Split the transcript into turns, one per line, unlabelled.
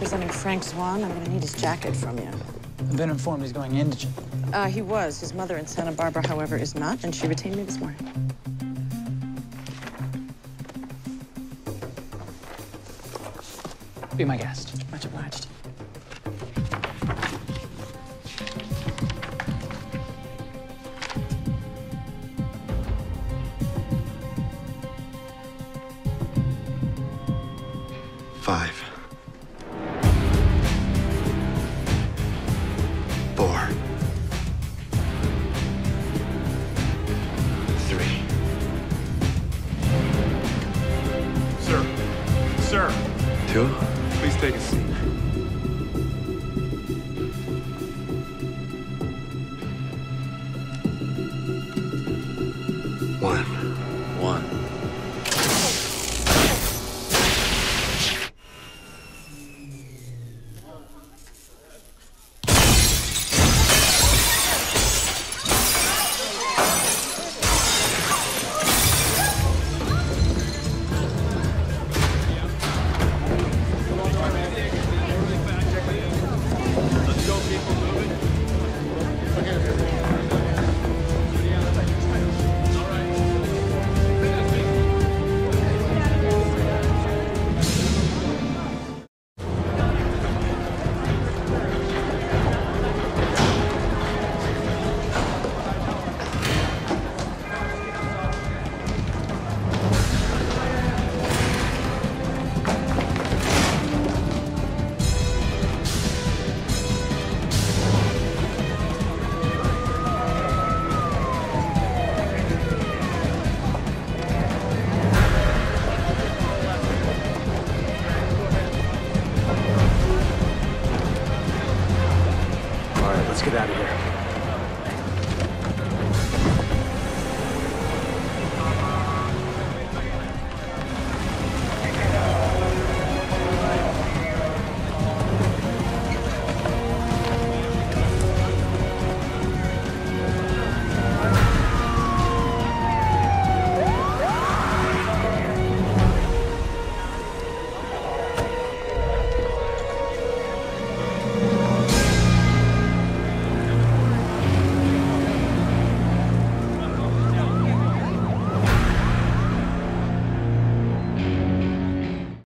representing Frank Swan. I'm gonna need his jacket from you.
I've been informed he's going indigent.
Uh, he was. His mother in Santa Barbara, however, is not, and she retained me this morning.
Be my guest.
Much obliged.
Five.
Please take a seat.
One.